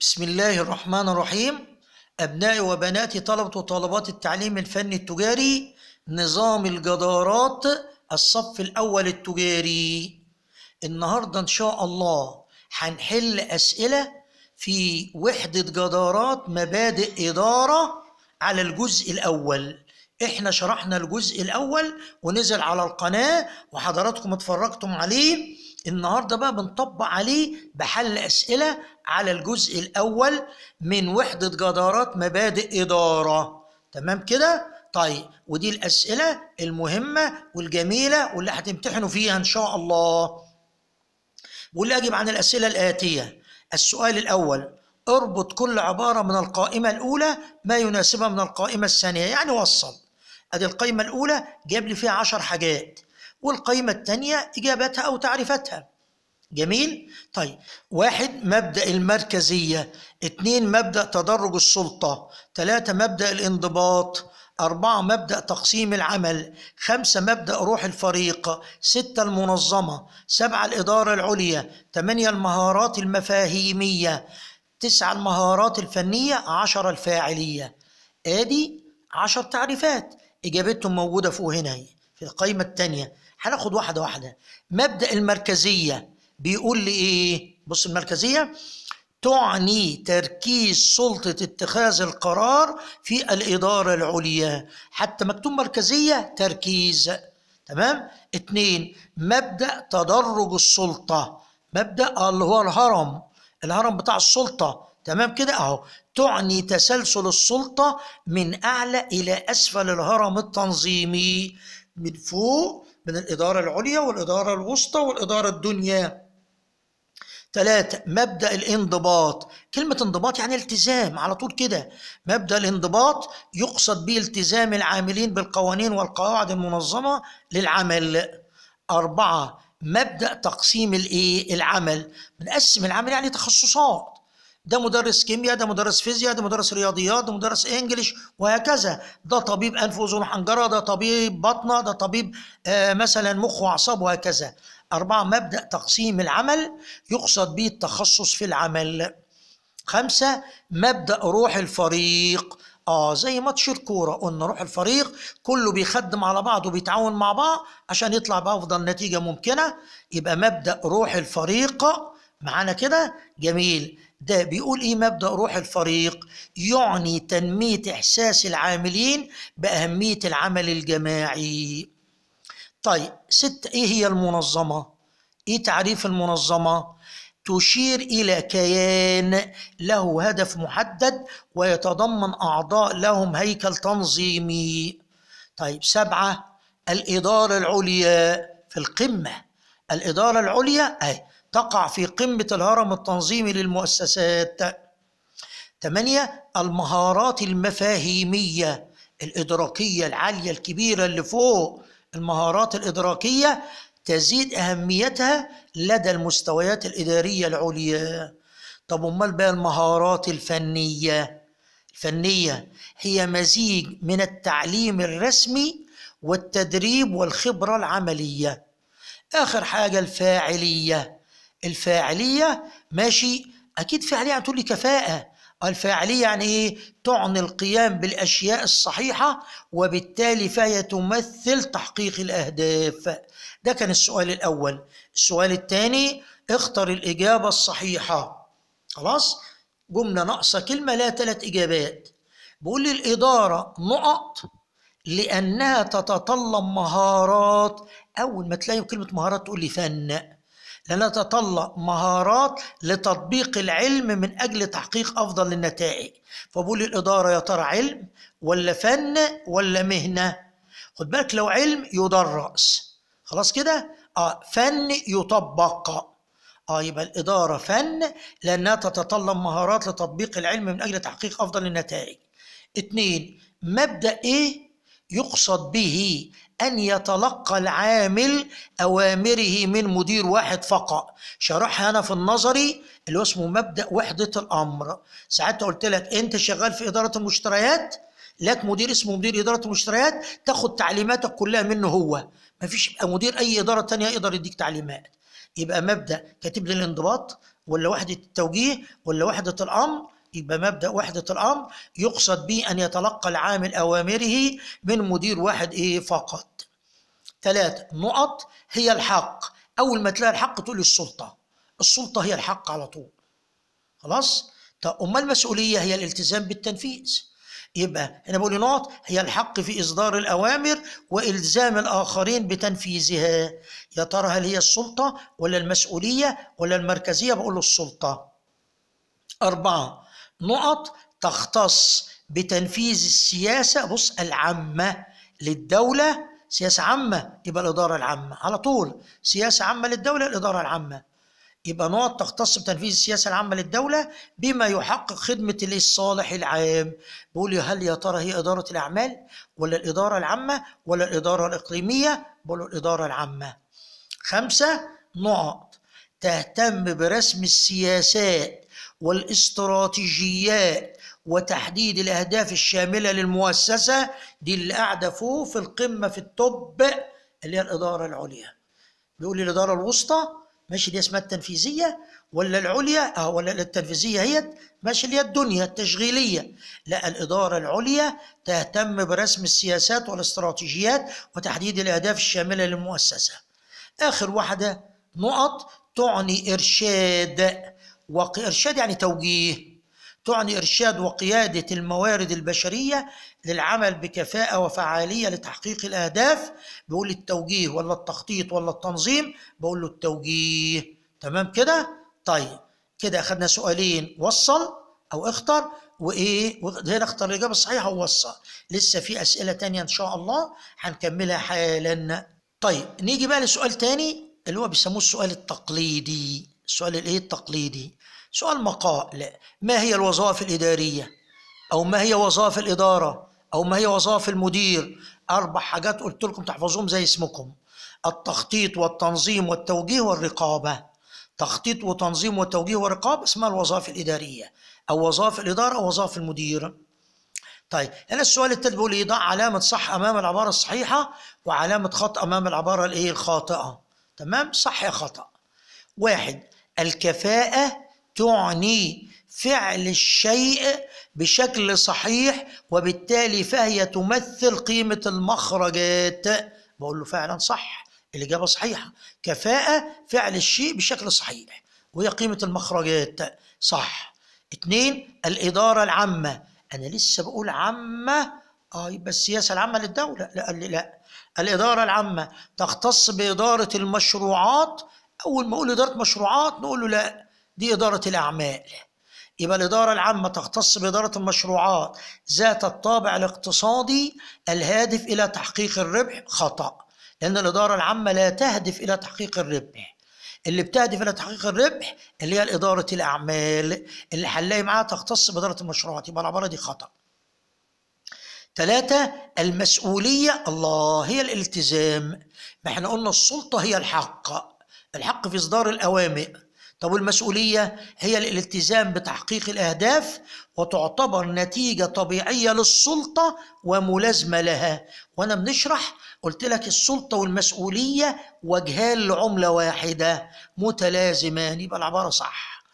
بسم الله الرحمن الرحيم. أبنائي وبناتي طلبة وطالبات التعليم الفني التجاري نظام الجدارات الصف الأول التجاري. النهاردة إن شاء الله هنحل أسئلة في وحدة جدارات مبادئ إدارة على الجزء الأول. إحنا شرحنا الجزء الأول ونزل على القناة وحضراتكم اتفرجتم عليه. النهارده بقى بنطبق عليه بحل اسئله على الجزء الأول من وحدة جدارات مبادئ إدارة. تمام كده؟ طيب ودي الأسئلة المهمة والجميلة واللي هتمتحنوا فيها إن شاء الله. بقول لي اجب عن الأسئلة الآتية. السؤال الأول اربط كل عبارة من القائمة الأولى ما يناسبها من القائمة الثانية. يعني وصل. أدي القائمة الأولى جاب لي فيها عشر حاجات. والقائمة الثانية إجابتها أو تعريفتها جميل؟ طيب واحد مبدأ المركزية اثنين مبدأ تدرج السلطة ثلاثة مبدأ الانضباط أربعة مبدأ تقسيم العمل خمسة مبدأ روح الفريق ستة المنظمة سبعة الإدارة العليا ثمانية المهارات المفاهيمية تسعة المهارات الفنية عشرة الفاعلية. آدي عشر تعريفات. إجابتهم موجودة فوق هنا في القائمة الثانية هناخد واحدة واحدة. مبدأ المركزية بيقول لي إيه؟ بص المركزية تعني تركيز سلطة اتخاذ القرار في الإدارة العليا. حتى مكتوب مركزية تركيز. تمام؟ اتنين مبدأ تدرج السلطة. مبدأ اللي هو الهرم. الهرم بتاع السلطة. تمام كده أهو. تعني تسلسل السلطة من أعلى إلى أسفل الهرم التنظيمي. من فوق من الإدارة العليا والإدارة الوسطى والإدارة الدنيا. ثلاثة مبدأ الانضباط. كلمة انضباط يعني التزام على طول كده. مبدأ الانضباط يقصد به التزام العاملين بالقوانين والقواعد المنظمة للعمل. أربعة مبدأ تقسيم الإيه؟ العمل. بنقسم العمل يعني تخصصات. ده مدرس كيمياء ده مدرس فيزياء ده مدرس رياضيات ده مدرس إنجليش وهكذا. ده طبيب أنف وأذن وحنجرة ده طبيب بطنة ده طبيب آه مثلا مخ وأعصاب وهكذا. أربعة مبدأ تقسيم العمل يقصد به التخصص في العمل. خمسة مبدأ روح الفريق. آه زي ماتش الكورة قلنا روح الفريق كله بيخدم على بعض وبيتعاون مع بعض عشان يطلع بأفضل نتيجة ممكنة. يبقى مبدأ روح الفريق معانا كده؟ جميل. ده بيقول إيه؟ مبدأ روح الفريق يعني تنمية إحساس العاملين بأهمية العمل الجماعي. طيب ست إيه هي المنظمة؟ إيه تعريف المنظمة؟ تشير إلى كيان له هدف محدد ويتضمن أعضاء لهم هيكل تنظيمي. طيب سبعة الإدارة العليا في القمة. الإدارة العليا اهي تقع في قمة الهرم التنظيمي للمؤسسات. ثمانية المهارات المفاهيمية الإدراكية العالية الكبيرة اللي فوق المهارات الإدراكية تزيد أهميتها لدى المستويات الإدارية العليا. طب أمال بقى المهارات الفنية؟ الفنية هي مزيج من التعليم الرسمي والتدريب والخبرة العملية. آخر حاجة الفاعلية. الفاعلية ماشي؟ أكيد فاعلية هتقول لي كفاءة. الفاعلية يعني إيه؟ تعني القيام بالأشياء الصحيحة وبالتالي فهي تمثل تحقيق الأهداف. ده كان السؤال الأول. السؤال الثاني اختر الإجابة الصحيحة. خلاص؟ جملة ناقصة كلمة لها ثلاث إجابات. بقول لي الإدارة نقط لأنها تتطلب مهارات. أول ما تلاقي كلمة مهارات تقول لي فن. لأنها تتطلب مهارات لتطبيق العلم من أجل تحقيق أفضل النتائج. فبقول الإدارة يا ترى علم ولا فن ولا مهنة؟ خد بالك لو علم يدرس خلاص كده؟ آه فن يطبق. آه يبقى الإدارة فن لأنها تتطلب مهارات لتطبيق العلم من أجل تحقيق أفضل النتائج. اتنين مبدأ إيه؟ يقصد به أن يتلقى العامل أوامره من مدير واحد فقط. شرحها أنا في النظري اللي هو اسمه مبدأ وحدة الأمر. ساعتها قلت لك أنت شغال في إدارة المشتريات؟ لك مدير اسمه مدير إدارة المشتريات تاخد تعليماتك كلها منه هو. مفيش يبقى مدير أي إدارة تانية يقدر يديك تعليمات. يبقى مبدأ كاتب لي الانضباط ولا وحدة التوجيه ولا وحدة الأمر يبقى مبدأ وحدة الأمر يقصد به أن يتلقى العامل أوامره من مدير واحد إيه فقط. ثلاثة نقط هي الحق. أول ما تلاقي الحق تقول السلطة السلطة هي الحق على طول. خلاص؟ طب أما المسؤولية هي الالتزام بالتنفيذ. يبقى هنا بقول نقط هي الحق في إصدار الأوامر وإلزام الآخرين بتنفيذها. يا ترى هل هي السلطة ولا المسؤولية ولا المركزية؟ بقول له السلطة. أربعة نقط تختص بتنفيذ السياسة بص العامة للدولة. سياسة عامة يبقى الإدارة العامة. على طول سياسة عامة للدولة الإدارة العامة. يبقى نقط تختص بتنفيذ السياسة العامة للدولة بما يحقق خدمة الصالح العام. بقول هل يا ترى هي إدارة الأعمال ولا الإدارة العامة ولا الإدارة الإقليمية؟ بقول الإدارة العامة. خمسة نقط تهتم برسم السياسات والاستراتيجيات وتحديد الأهداف الشاملة للمؤسسة دي اللي قاعدة فوق في القمة في التوب اللي هي الإدارة العليا. بيقول لي الإدارة الوسطى ماشي دي اسمها التنفيذية ولا العليا؟ آه ولا التنفيذية هي ماشي اللي هي الدنيا التشغيلية. لا الإدارة العليا تهتم برسم السياسات والاستراتيجيات وتحديد الأهداف الشاملة للمؤسسة. آخر واحدة نقط تعني إرشاد وإرشاد يعني توجيه تعني إرشاد وقيادة الموارد البشرية للعمل بكفاءة وفعالية لتحقيق الأهداف. بقول التوجيه ولا التخطيط ولا التنظيم؟ بقول له التوجيه. تمام كده؟ طيب كده أخذنا سؤالين وصل أو اختر؟ وإيه؟ هنا اختار الإجابة الصحيحة ووصل لسه في أسئلة تانية إن شاء الله هنكملها حالا. طيب نيجي بقى لسؤال تاني اللي هو بيسموه السؤال التقليدي. السؤال الايه التقليدي؟ سؤال مقال ما هي الوظائف الإدارية؟ أو ما هي وظائف الإدارة؟ أو ما هي وظائف المدير؟ أربع حاجات قلت لكم تحفظوهم زي اسمكم. التخطيط والتنظيم والتوجيه والرقابة. تخطيط وتنظيم وتوجيه ورقابة اسمها الوظائف الإدارية. أو وظائف الإدارة أو وظائف المدير. طيب هنا السؤال التالت بيقول يضع علامة صح أمام العبارة الصحيحة وعلامة خطأ أمام العبارة الإيه الخاطئة. تمام؟ صح يا خطأ. واحد الكفاءة تعني فعل الشيء بشكل صحيح وبالتالي فهي تمثل قيمة المخرجات. بقول له فعلا صح الإجابة صحيحة. كفاءة فعل الشيء بشكل صحيح وهي قيمة المخرجات. صح. اتنين الإدارة العامة. أنا لسه بقول عامة. آه يبقى السياسة العامة للدولة. لا قال لي لا. الإدارة العامة تختص بإدارة المشروعات أول ما أقول إدارة مشروعات نقول له لا دي إدارة الأعمال. يبقى الإدارة العامة تختص بإدارة المشروعات. ذات الطابع الاقتصادي الهادف إلى تحقيق الربح خطأ لأن الإدارة العامة لا تهدف إلى تحقيق الربح. اللي بتهدف إلى تحقيق الربح اللي هي إدارة الأعمال اللي هنلاقي معاها تختص بإدارة المشروعات. يبقى العبارة دي خطأ. ثلاثة المسؤولية الله هي الالتزام. ما إحنا قلنا السلطة هي الحق. الحق في إصدار الأوامر. طب والمسؤولية هي الالتزام بتحقيق الأهداف وتعتبر نتيجة طبيعية للسلطة وملازمة لها. وأنا بنشرح قلت لك السلطة والمسؤولية وجهان لعملة واحدة متلازمان. يبقى العبارة صح.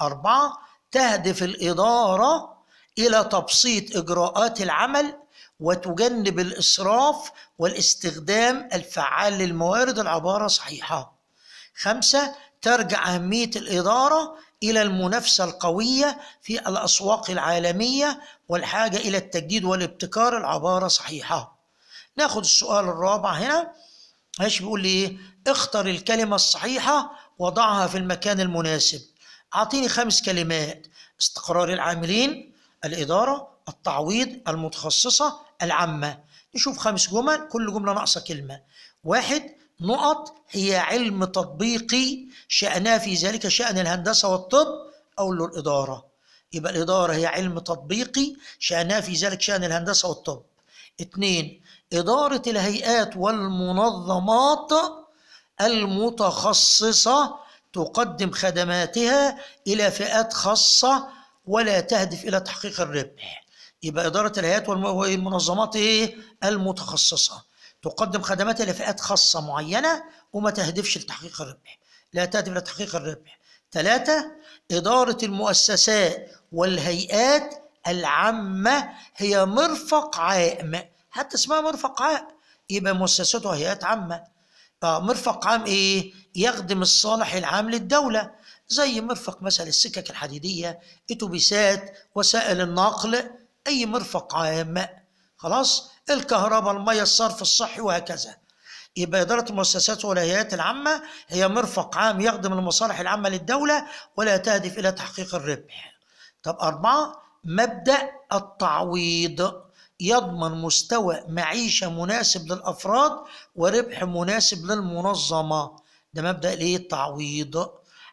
أربعة تهدف الإدارة إلى تبسيط إجراءات العمل وتجنب الإسراف والاستخدام الفعال للموارد. العبارة صحيحة. خمسة ترجع أهمية الإدارة إلى المنافسة القوية في الأسواق العالمية والحاجة إلى التجديد والابتكار العبارة صحيحة. ناخد السؤال الرابع هنا. إيش بيقول لي؟ إيه اختر الكلمة الصحيحة وضعها في المكان المناسب. أعطيني خمس كلمات استقرار العاملين الإدارة التعويض المتخصصة العامة. نشوف خمس جمل كل جملة ناقصة كلمة. واحد نقط هي علم تطبيقي شأنها في ذلك شأن الهندسة والطب أو له الإدارة. يبقى الإدارة هي علم تطبيقي شأنها في ذلك شأن الهندسة والطب. اثنين إدارة الهيئات والمنظمات المتخصصة تقدم خدماتها إلى فئات خاصة ولا تهدف إلى تحقيق الربح. يبقى إدارة الهيئات والمنظمات إيه؟ المتخصصة. تقدم خدماتها لفئات خاصة معينة وما تهدفش لتحقيق الربح. لا تهدف لتحقيق الربح. ثلاثة إدارة المؤسسات والهيئات العامة هي مرفق عام. حتى اسمها مرفق عام. يبقى مؤسسات وهيئات عامة. آه مرفق عام إيه؟ يخدم الصالح العام للدولة. زي مرفق مثلا السكك الحديدية إتوبيسات وسائل النقل أي مرفق عام خلاص؟ الكهرباء المية الصرف الصحي وهكذا. يبقى إدارة المؤسسات والهيئات العامة هي مرفق عام يخدم المصالح العامة للدولة ولا تهدف إلى تحقيق الربح. طب أربعة مبدأ التعويض. يضمن مستوى معيشة مناسب للأفراد وربح مناسب للمنظمة. ده مبدأ الايه التعويض.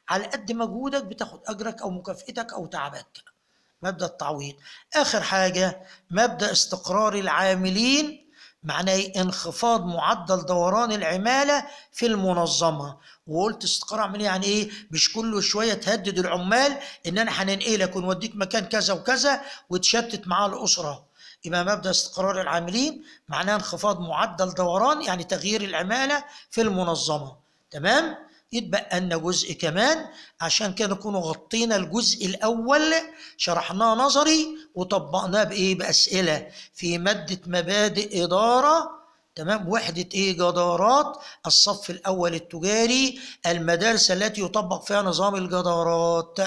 على قد مجهودك بتاخد أجرك أو مكافئتك أو تعبك. مبدأ التعويض. آخر حاجة مبدأ استقرار العاملين معناه انخفاض معدل دوران العمالة في المنظمة. وقلت استقرار عملية يعني إيه؟ مش كل شوية تهدد العمال إن أنا هننقلك ونوديك مكان كذا وكذا وتشتت معاه الأسرة. يبقى مبدأ استقرار العاملين معناه انخفاض معدل دوران يعني تغيير العمالة في المنظمة. تمام؟ يتبقى لنا جزء كمان عشان كده نكونوا غطينا الجزء الأول شرحناه نظري وطبقناه بإيه؟ بأسئلة. في مادة مبادئ إدارة تمام؟ وحدة إيه؟ جدارات. الصف الأول التجاري المدارس التي يطبق فيها نظام الجدارات.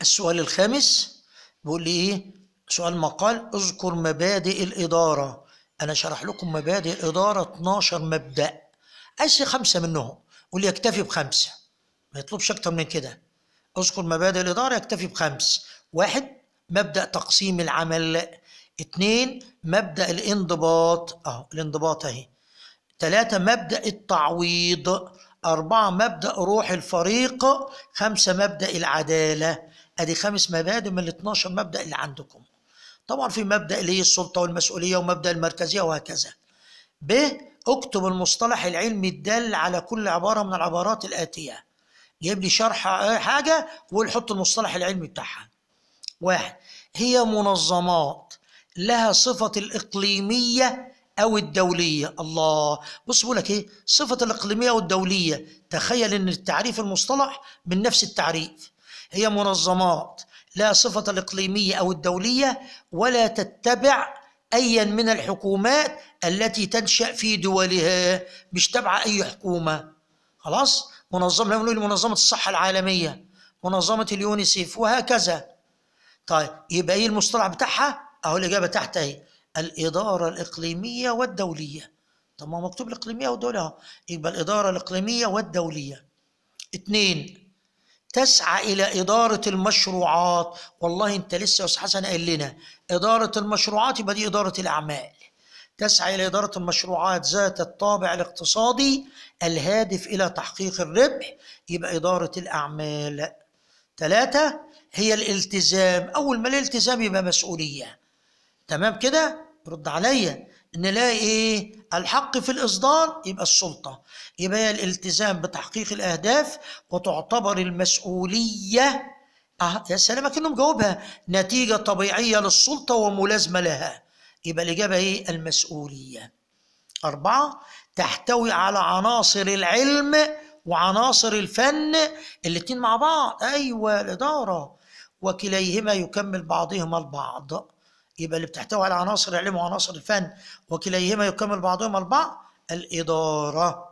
السؤال الخامس بيقول لي إيه؟ سؤال مقال اذكر مبادئ الإدارة. أنا شرح لكم مبادئ الإدارة 12 مبدأ. عايز خمسة منهم. واللي يكتفي بخمسة. ما يطلبش أكتر من كده. أذكر مبادئ الإدارة يكتفي بخمس. واحد مبدأ تقسيم العمل. اثنين مبدأ الانضباط. آه الانضباط أهي. ثلاثة مبدأ التعويض. أربعة مبدأ روح الفريق. خمسة مبدأ العدالة. أدي خمس مبادئ من ال 12 مبدأ اللي عندكم. طبعا في مبدأ اللي هي السلطة والمسؤولية ومبدأ المركزية وهكذا. ب اكتب المصطلح العلمي الدال على كل عبارة من العبارات الآتية. جيب لي شرح حاجة وقول حط المصطلح العلمي بتاعها. واحد هي منظمات لها صفة الإقليمية أو الدولية. الله. بص بقول لك إيه صفة الإقليمية والدولية تخيل إن التعريف المصطلح من نفس التعريف. هي منظمات لا صفة الإقليمية أو الدولية ولا تتبع أيا من الحكومات التي تنشأ في دولها. مش تبع أي حكومة. خلاص؟ منظمة نقول منظمة الصحة العالمية. منظمة اليونيسيف وهكذا. طيب يبقى إيه المصطلح بتاعها؟ أهو الإجابة تحت أهي. الإدارة الإقليمية والدولية. طب ما مكتوب الإقليمية والدولية أهو. يبقى الإدارة الإقليمية والدولية. اثنين تسعى إلى إدارة المشروعات. والله أنت لسه يا أستاذ حسن قايل لنا إدارة المشروعات يبقى دي إدارة الأعمال. تسعى إلى إدارة المشروعات ذات الطابع الاقتصادي الهادف إلى تحقيق الربح يبقى إدارة الأعمال. ثلاثة هي الالتزام. أول ما الالتزام يبقى مسؤولية. تمام كده؟ رد عليا. نلاقي إيه الحق في الإصدار يبقى السلطة. يبقى الالتزام بتحقيق الأهداف وتعتبر المسؤولية. آه يا سلام كأنه مجاوبها نتيجة طبيعية للسلطة وملازمة لها. يبقى الإجابة إيه؟ المسؤولية. أربعة تحتوي على عناصر العلم وعناصر الفن الاتنين مع بعض. أيوه الإدارة. وكليهما يكمل بعضهما البعض. يبقى اللي بتحتوي على عناصر العلم وعناصر الفن وكليهما يكمل بعضهما البعض؟ الإدارة.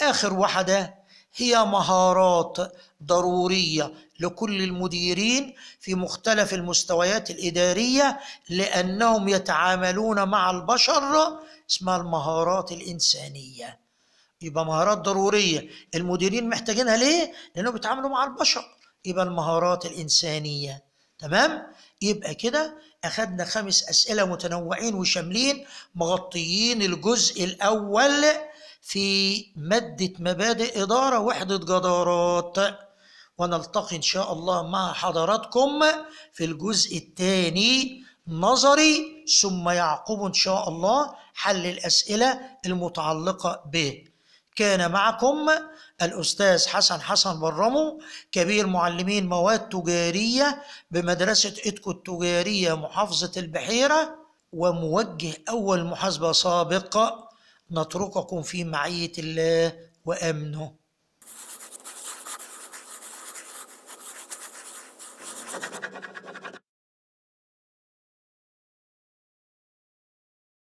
آخر واحدة هي مهارات ضرورية لكل المديرين في مختلف المستويات الإدارية لأنهم يتعاملون مع البشر اسمها المهارات الإنسانية. يبقى مهارات ضرورية المديرين محتاجينها ليه؟ لأنهم بيتعاملوا مع البشر. يبقى المهارات الإنسانية. تمام؟ يبقى كده أخدنا خمس أسئلة متنوعين وشاملين مغطيين الجزء الأول في مادة مبادئ إدارة وحدة جدارات ونلتقي إن شاء الله مع حضراتكم في الجزء الثاني نظري ثم يعقب إن شاء الله حل الأسئلة المتعلقة به كان معكم الأستاذ حسن حسن برمو كبير معلمين مواد تجارية بمدرسة إتكو التجارية محافظة البحيرة وموجه أول محاسبة سابقة نترككم في معية الله وأمنه.